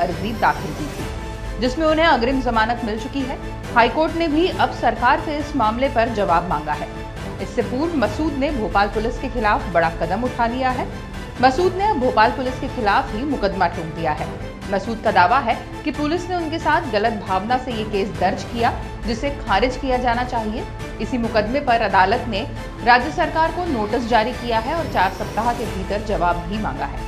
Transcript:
अर्जी दाखिल की थी, जिसमें उन्हें अग्रिम जमानत मिल चुकी है। हाईकोर्ट ने भी अब सरकार से इस मामले पर जवाब मांगा है। इससे पूर्व मसूद ने भोपाल पुलिस के खिलाफ बड़ा कदम उठा लिया है। मसूद ने अब भोपाल पुलिस के खिलाफ ही मुकदमा ठोक दिया है। मसूद का दावा है कि पुलिस ने उनके साथ गलत भावना से ये केस दर्ज किया, जिसे खारिज किया जाना चाहिए। इसी मुकदमे पर अदालत ने राज्य सरकार को नोटिस जारी किया है और चार सप्ताह के भीतर जवाब भी मांगा है।